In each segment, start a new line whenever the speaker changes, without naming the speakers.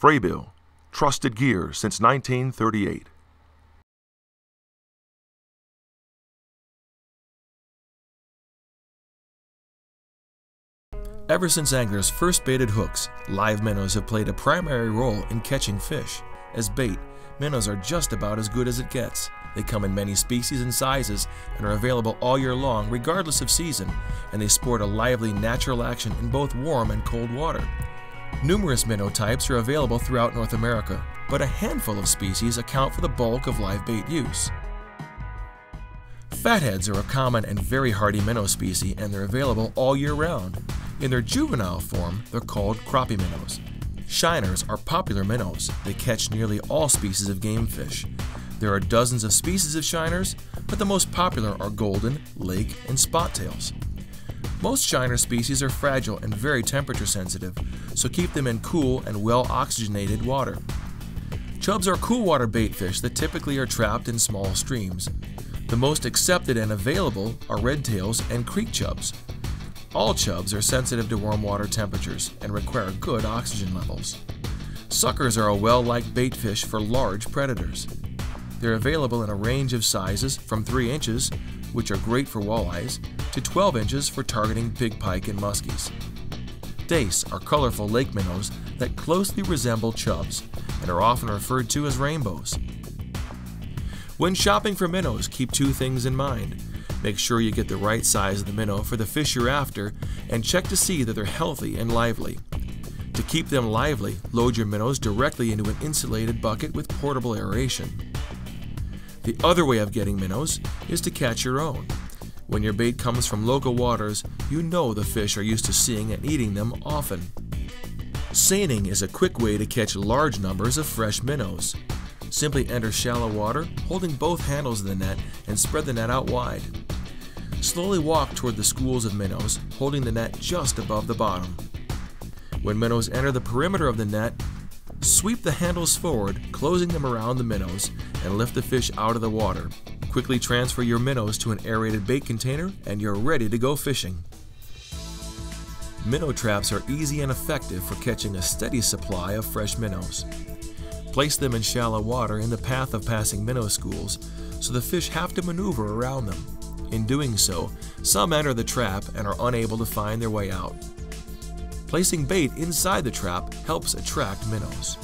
Frabill, trusted gear since 1938.
Ever since anglers first baited hooks, live minnows have played a primary role in catching fish. As bait, minnows are just about as good as it gets. They come in many species and sizes and are available all year long regardless of season, and they sport a lively natural action in both warm and cold water. Numerous minnow types are available throughout North America, but a handful of species account for the bulk of live bait use. Fatheads are a common and very hardy minnow species and they're available all year round. In their juvenile form, they're called crappie minnows. Shiners are popular minnows. They catch nearly all species of game fish. There are dozens of species of shiners, but the most popular are golden, lake, and spot tails. Most shiner species are fragile and very temperature sensitive, so keep them in cool and well oxygenated water. Chubs are cool water bait fish that typically are trapped in small streams. The most accepted and available are red tails and creek chubs. All chubs are sensitive to warm water temperatures and require good oxygen levels. Suckers are a well-liked bait fish for large predators. They're available in a range of sizes from 3 inches, which are great for walleyes, to 12 inches for targeting big pike and muskies. Dace are colorful lake minnows that closely resemble chubs and are often referred to as rainbows. When shopping for minnows, keep two things in mind. Make sure you get the right size of the minnow for the fish you're after and check to see that they're healthy and lively. To keep them lively, load your minnows directly into an insulated bucket with portable aeration. The other way of getting minnows is to catch your own. When your bait comes from local waters, you know the fish are used to seeing and eating them often. Seining is a quick way to catch large numbers of fresh minnows. Simply enter shallow water, holding both handles of the net, and spread the net out wide. Slowly walk toward the schools of minnows, holding the net just above the bottom. When minnows enter the perimeter of the net, sweep the handles forward, closing them around the minnows, and lift the fish out of the water. Quickly transfer your minnows to an aerated bait container, and you're ready to go fishing. Minnow traps are easy and effective for catching a steady supply of fresh minnows. Place them in shallow water in the path of passing minnow schools, so the fish have to maneuver around them. In doing so, some enter the trap and are unable to find their way out. Placing bait inside the trap helps attract minnows.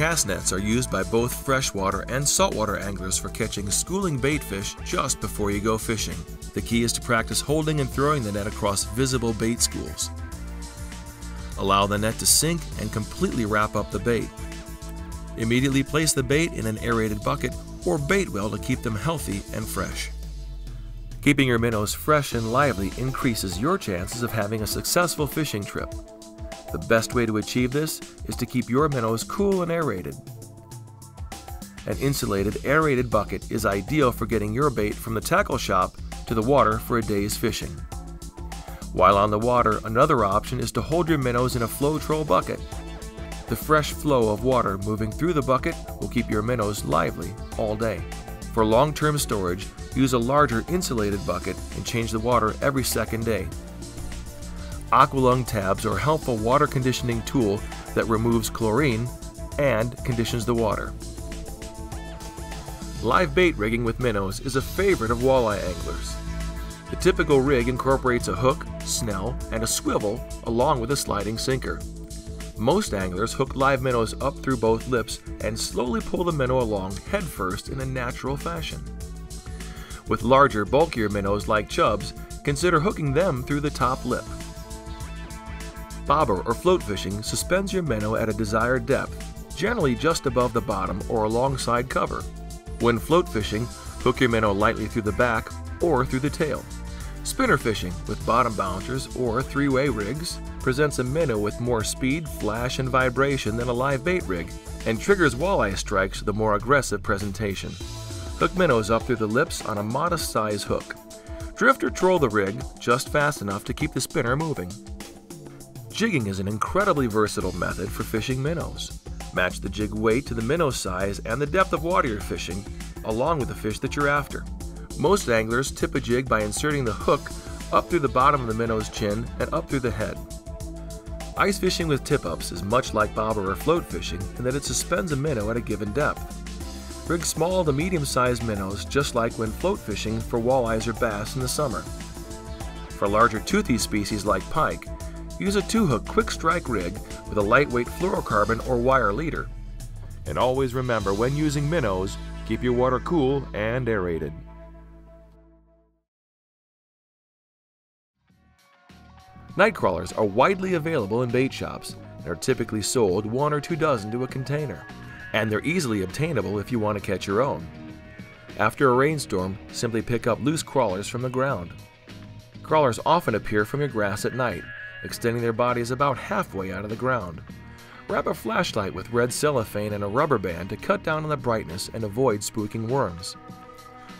Cast nets are used by both freshwater and saltwater anglers for catching schooling bait fish just before you go fishing. The key is to practice holding and throwing the net across visible bait schools. Allow the net to sink and completely wrap up the bait. Immediately place the bait in an aerated bucket or bait well to keep them healthy and fresh. Keeping your minnows fresh and lively increases your chances of having a successful fishing trip. The best way to achieve this is to keep your minnows cool and aerated. An insulated, aerated bucket is ideal for getting your bait from the tackle shop to the water for a day's fishing. While on the water, another option is to hold your minnows in a Flow Troll bucket. The fresh flow of water moving through the bucket will keep your minnows lively all day. For long-term storage, use a larger insulated bucket and change the water every second day. Aqualung tabs are a helpful water conditioning tool that removes chlorine and conditions the water. Live bait rigging with minnows is a favorite of walleye anglers. The typical rig incorporates a hook, snell, and a swivel along with a sliding sinker. Most anglers hook live minnows up through both lips and slowly pull the minnow along headfirst in a natural fashion. With larger, bulkier minnows like chubs, consider hooking them through the top lip. Bobber or float fishing suspends your minnow at a desired depth, generally just above the bottom or alongside cover. When float fishing, hook your minnow lightly through the back or through the tail. Spinner fishing with bottom bouncers or three-way rigs presents a minnow with more speed, flash, and vibration than a live bait rig, and triggers walleye strikes with a more aggressive presentation. Hook minnows up through the lips on a modest size hook. Drift or troll the rig just fast enough to keep the spinner moving. Jigging is an incredibly versatile method for fishing minnows. Match the jig weight to the minnow size and the depth of water you're fishing, along with the fish that you're after. Most anglers tip a jig by inserting the hook up through the bottom of the minnow's chin and up through the head. Ice fishing with tip-ups is much like bobber or float fishing in that it suspends a minnow at a given depth. Rig small to medium-sized minnows just like when float fishing for walleyes or bass in the summer. For larger toothy species like pike, use a two-hook quick strike rig with a lightweight fluorocarbon or wire leader. And always remember when using minnows, keep your water cool and aerated. Night crawlers are widely available in bait shops and are typically sold one or two dozen to a container, and they're easily obtainable if you want to catch your own. After a rainstorm, simply pick up loose crawlers from the ground. Crawlers often appear from your grass at night, extending their bodies about halfway out of the ground. Wrap a flashlight with red cellophane and a rubber band to cut down on the brightness and avoid spooking worms.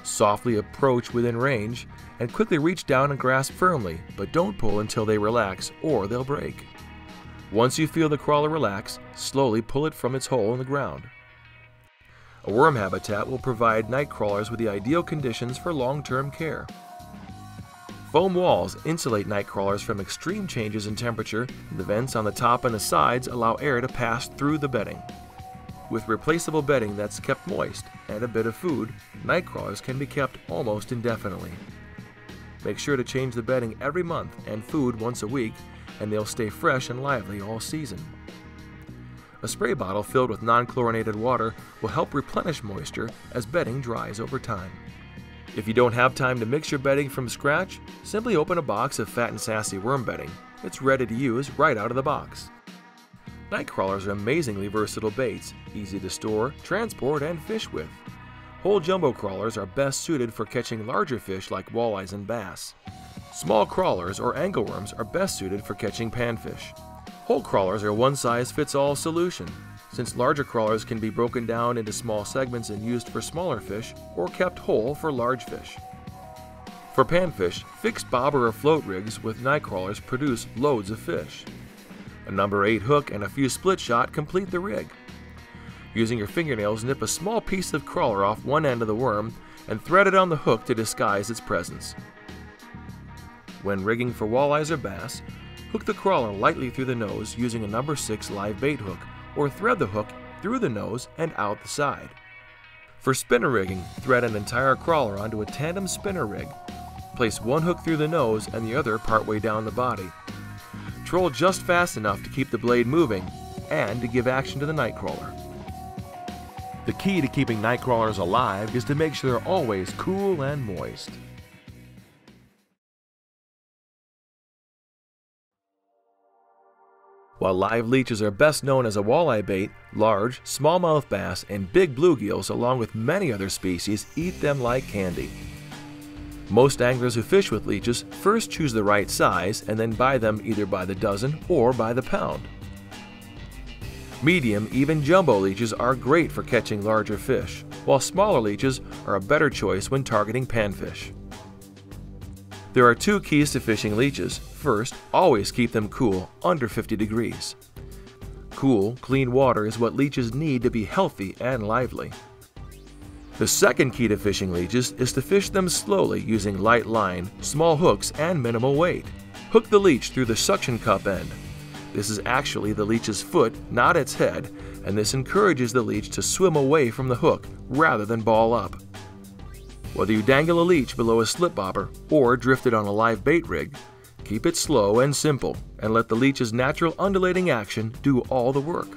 Softly approach within range and quickly reach down and grasp firmly, but don't pull until they relax or they'll break. Once you feel the crawler relax, slowly pull it from its hole in the ground. A worm habitat will provide night crawlers with the ideal conditions for long-term care. Foam walls insulate night crawlers from extreme changes in temperature, the vents on the top and the sides allow air to pass through the bedding. With replaceable bedding that's kept moist and a bit of food, night crawlers can be kept almost indefinitely. Make sure to change the bedding every month and food once a week, and they'll stay fresh and lively all season. A spray bottle filled with non chlorinated water will help replenish moisture as bedding dries over time. If you don't have time to mix your bedding from scratch, simply open a box of Fat and Sassy worm bedding. It's ready to use right out of the box. Night crawlers are amazingly versatile baits, easy to store, transport, and fish with. Whole jumbo crawlers are best suited for catching larger fish like walleyes and bass. Small crawlers or angleworms are best suited for catching panfish. Whole crawlers are one size fits all solution, since larger crawlers can be broken down into small segments and used for smaller fish or kept whole for large fish. For panfish, fixed bobber or float rigs with night crawlers produce loads of fish. A number 8 hook and a few split shot complete the rig. Using your fingernails, nip a small piece of crawler off one end of the worm and thread it on the hook to disguise its presence. When rigging for walleyes or bass, hook the crawler lightly through the nose using a number 6 live bait hook, or thread the hook through the nose and out the side. For spinner rigging, thread an entire crawler onto a tandem spinner rig. Place one hook through the nose and the other partway down the body. Troll just fast enough to keep the blade moving and to give action to the night crawler. The key to keeping night crawlers alive is to make sure they're always cool and moist. While live leeches are best known as a walleye bait, large, smallmouth bass, and big bluegills, along with many other species, eat them like candy. Most anglers who fish with leeches first choose the right size and then buy them either by the dozen or by the pound. Medium, even jumbo leeches are great for catching larger fish, while smaller leeches are a better choice when targeting panfish. There are two keys to fishing leeches. First, always keep them cool, under 50 degrees. Cool, clean water is what leeches need to be healthy and lively. The second key to fishing leeches is to fish them slowly using light line, small hooks, and minimal weight. Hook the leech through the suction cup end, this is actually the leech's foot, not its head, and this encourages the leech to swim away from the hook rather than ball up. Whether you dangle a leech below a slip bobber or drift it on a live bait rig, keep it slow and simple and let the leech's natural undulating action do all the work.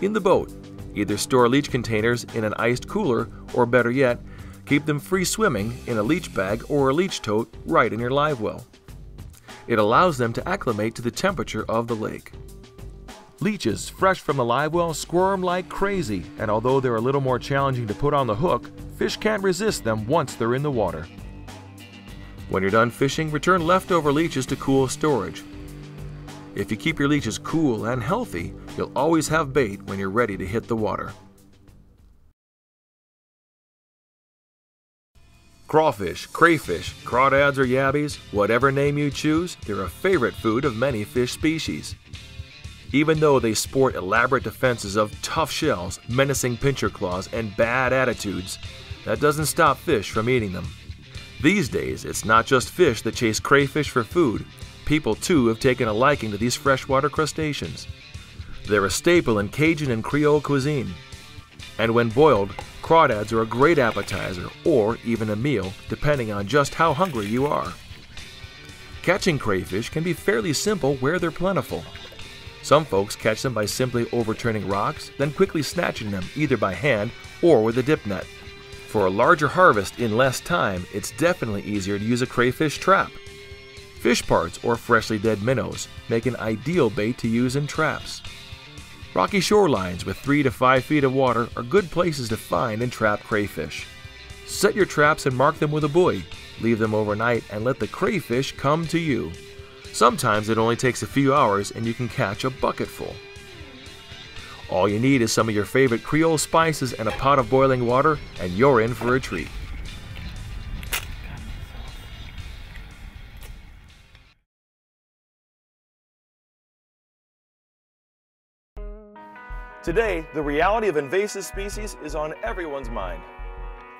In the boat, either store leech containers in an iced cooler or better yet, keep them free swimming in a leech bag or a leech tote right in your live well. It allows them to acclimate to the temperature of the lake. Leeches fresh from the live well squirm like crazy, and although they're a little more challenging to put on the hook, fish can't resist them once they're in the water. When you're done fishing, return leftover leeches to cool storage. If you keep your leeches cool and healthy, you'll always have bait when you're ready to hit the water. Crawfish, crayfish, crawdads or yabbies, whatever name you choose, they're a favorite food of many fish species. Even though they sport elaborate defenses of tough shells, menacing pincher claws, and bad attitudes, that doesn't stop fish from eating them. These days, it's not just fish that chase crayfish for food. People too have taken a liking to these freshwater crustaceans. They're a staple in Cajun and Creole cuisine. And when boiled, crawdads are a great appetizer or even a meal, depending on just how hungry you are. Catching crayfish can be fairly simple where they're plentiful. Some folks catch them by simply overturning rocks, then quickly snatching them either by hand or with a dip net. For a larger harvest in less time, it's definitely easier to use a crayfish trap. Fish parts or freshly dead minnows make an ideal bait to use in traps. Rocky shorelines with 3 to 5 feet of water are good places to find and trap crayfish. Set your traps and mark them with a buoy. Leave them overnight and let the crayfish come to you. Sometimes it only takes a few hours and you can catch a bucketful. All you need is some of your favorite Creole spices and a pot of boiling water, and you're in for a treat.
Today, the reality of invasive species is on everyone's mind.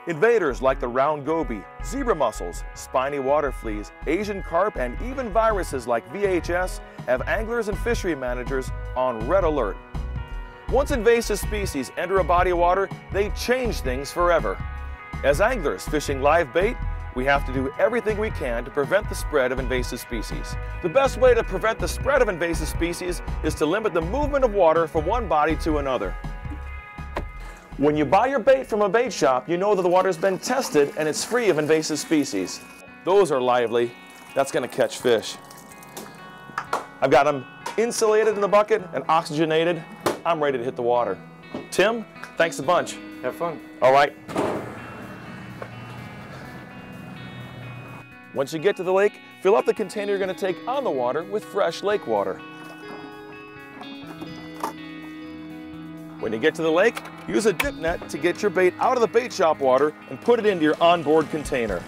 Invaders like the round goby, zebra mussels, spiny water fleas, Asian carp, and even viruses like VHS have anglers and fishery managers on red alert. Once invasive species enter a body of water, they change things forever. As anglers fishing live bait, we have to do everything we can to prevent the spread of invasive species. The best way to prevent the spread of invasive species is to limit the movement of water from one body to another. When you buy your bait from a bait shop, you know that the water's been tested and it's free of invasive species. Those are lively. That's gonna catch fish. I've got them insulated in the bucket and oxygenated. I'm ready to hit the water. Tim, thanks a bunch.
Have fun.
All right. Once you get to the lake, fill up the container you're gonna take on the water with fresh lake water. When you get to the lake, use a dip net to get your bait out of the bait shop water and put it into your onboard container.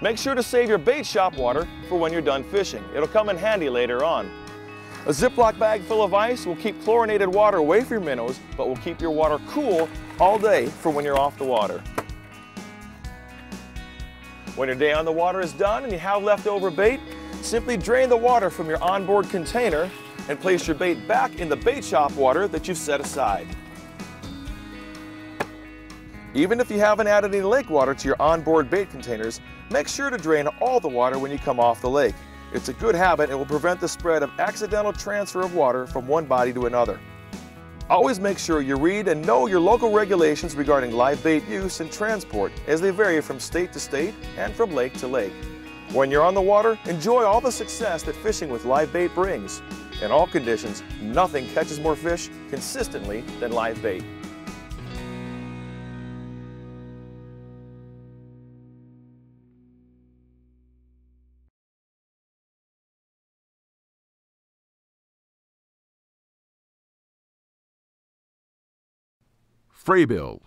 Make sure to save your bait shop water for when you're done fishing. It'll come in handy later on. A Ziploc bag full of ice will keep chlorinated water away from your minnows, but will keep your water cool all day for when you're off the water. When your day on the water is done and you have leftover bait, simply drain the water from your onboard container and place your bait back in the bait shop water that you've set aside. Even if you haven't added any lake water to your onboard bait containers, make sure to drain all the water when you come off the lake. It's a good habit and will prevent the spread of accidental transfer of water from one body to another. Always make sure you read and know your local regulations regarding live bait use and transport as they vary from state to state and from lake to lake. When you're on the water, enjoy all the success that fishing with live bait brings. In all conditions, nothing catches more fish consistently than live bait. Frabill,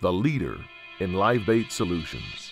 the leader in live bait solutions.